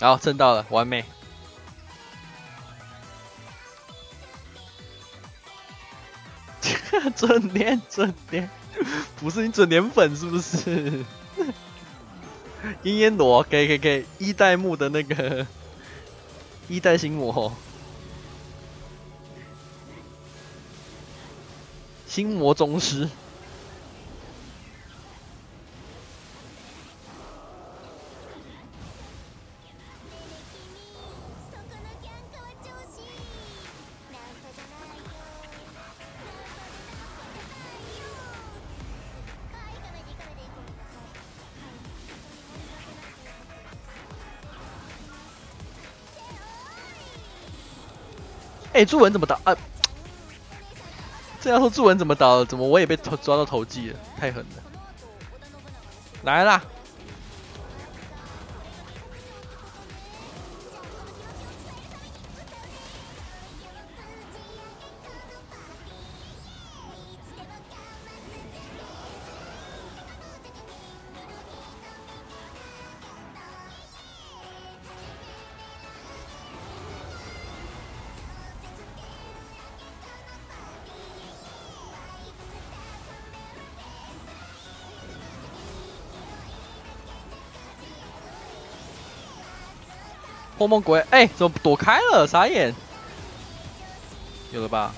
好，挣到了，完美。准点准点，不是你准点粉是不是？鹰眼罗，给给给，一代目的那个一代心魔，心魔宗师。哎，朱文怎么倒啊？这样说朱文怎么打？怎么我也被抓到头技了？太狠了！来啦！破梦鬼，哎，怎么躲开了？傻眼，有了吧？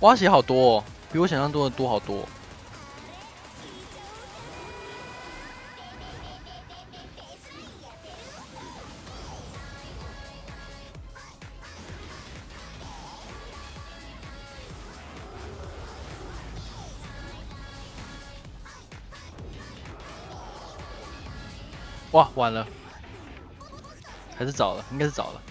挖血好多，哦，比我想象中的多好多。哇，晚了，还是早了？应该是早了。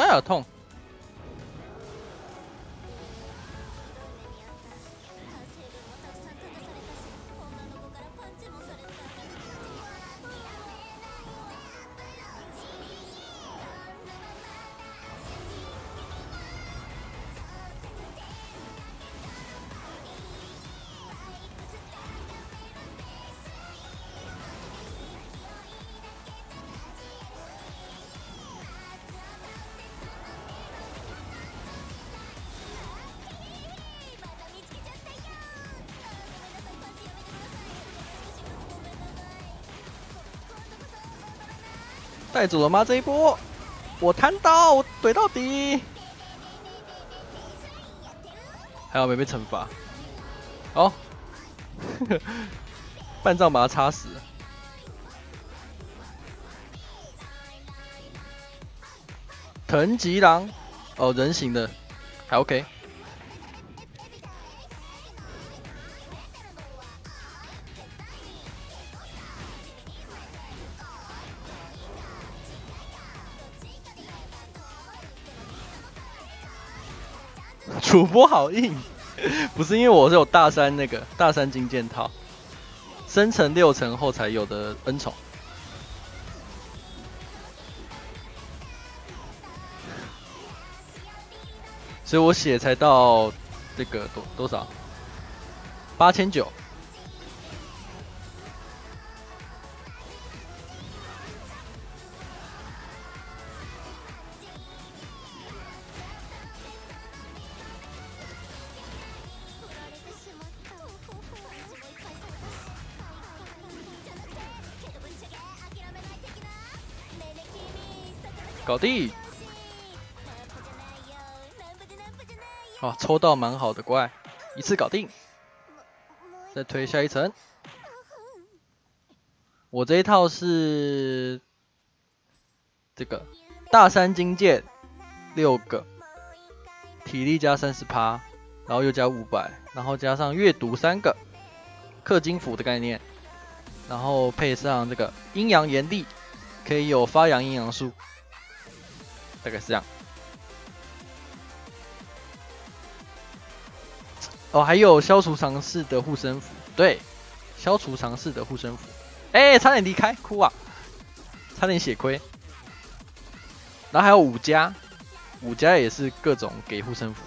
哎呀，痛！带走了吗？这一波，我弹刀，我怼到底，还好没被惩罚。好，半杖把他插死。藤吉郎，哦，人形的，还 OK。主播好硬，不是因为我是有大三那个大三金剑套，生成六层后才有的恩宠，所以我血才到这个多多少？八千九。搞定。哦，抽到蛮好的怪，一次搞定。再推下一层。我这一套是这个大山金剑六个，体力加三十趴，然后又加五百，然后加上阅读三个，氪金符的概念，然后配上这个阴阳炎帝，可以有发扬阴阳术，大概是这样。哦，还有消除尝试的护身符，对，消除尝试的护身符。哎，差点离开，哭啊！差点血亏。然后还有五加，五加也是各种给护身符。